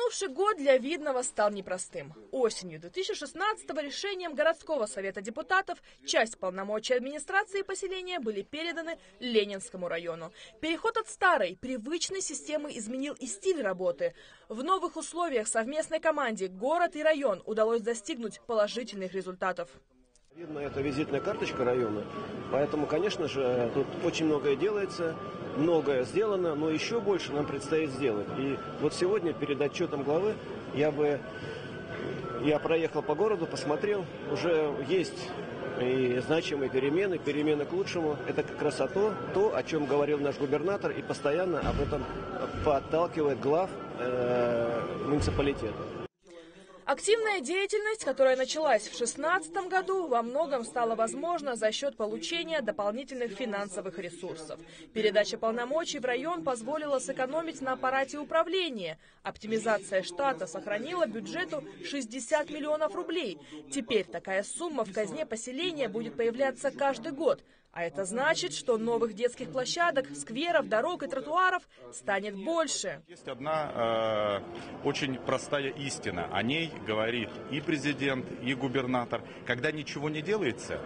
Минувший год для Видного стал непростым. Осенью 2016-го решением городского совета депутатов часть полномочий администрации поселения были переданы Ленинскому району. Переход от старой, привычной системы изменил и стиль работы. В новых условиях совместной команде город и район удалось достигнуть положительных результатов. Видно, это визитная карточка района, поэтому, конечно же, тут очень многое делается, многое сделано, но еще больше нам предстоит сделать. И вот сегодня перед отчетом главы я бы, я проехал по городу, посмотрел, уже есть и значимые перемены, перемены к лучшему. Это как раз то, то, о чем говорил наш губернатор и постоянно об этом подталкивает глав э, муниципалитета. Активная деятельность, которая началась в 2016 году, во многом стала возможна за счет получения дополнительных финансовых ресурсов. Передача полномочий в район позволила сэкономить на аппарате управления. Оптимизация штата сохранила бюджету 60 миллионов рублей. Теперь такая сумма в казне поселения будет появляться каждый год. А это значит, что новых детских площадок, скверов, дорог и тротуаров станет больше. Есть одна э, очень простая истина. О ней говорит и президент, и губернатор. Когда ничего не делается,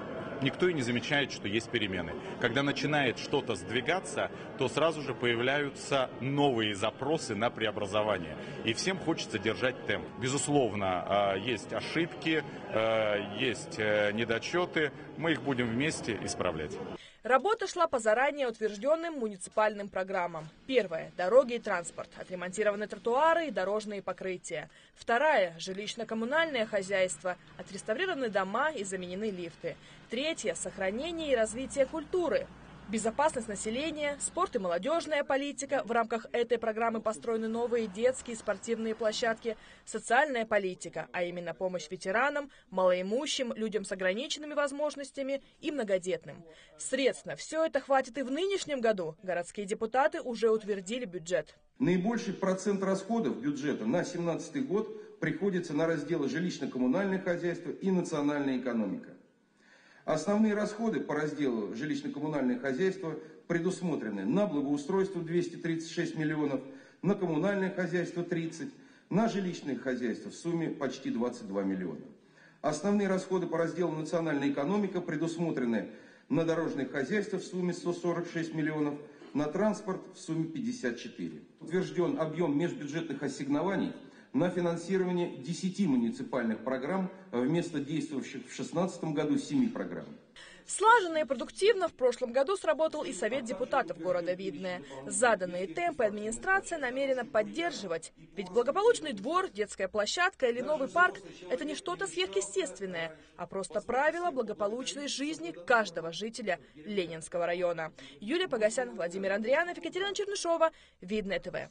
никто и не замечает, что есть перемены. Когда начинает что-то сдвигаться, то сразу же появляются новые запросы на преобразование. И всем хочется держать темп. Безусловно, есть ошибки, есть э, недочеты. Мы их будем вместе исправлять. Работа шла по заранее утвержденным муниципальным программам. Первая – дороги и транспорт, отремонтированы тротуары и дорожные покрытия. Вторая – жилищно-коммунальное хозяйство, отреставрированы дома и заменены лифты. Третья – сохранение и развитие культуры. Безопасность населения, спорт и молодежная политика. В рамках этой программы построены новые детские спортивные площадки. Социальная политика, а именно помощь ветеранам, малоимущим, людям с ограниченными возможностями и многодетным. Средств на все это хватит и в нынешнем году. Городские депутаты уже утвердили бюджет. Наибольший процент расходов бюджета на 2017 год приходится на разделы жилищно-коммунальное хозяйство и национальная экономика. Основные расходы по разделу жилищно-коммунальное хозяйство предусмотрены на благоустройство 236 миллионов, на коммунальное хозяйство 30, на жилищное хозяйство в сумме почти 22 миллиона. Основные расходы по разделу национальная экономика предусмотрены на дорожное хозяйство в сумме 146 миллионов, на транспорт в сумме 54. Утвержден объем межбюджетных ассигнований – на финансирование 10 муниципальных программ вместо действующих в 2016 году 7 программ. Слаженно и продуктивно в прошлом году сработал и Совет депутатов города Видное. Заданные темпы администрация намерена поддерживать. Ведь благополучный двор, детская площадка или новый парк – это не что-то сверхъестественное, а просто правило благополучной жизни каждого жителя Ленинского района. Юлия Погосян, Владимир Андрианов, Екатерина Чернышова, Видное ТВ.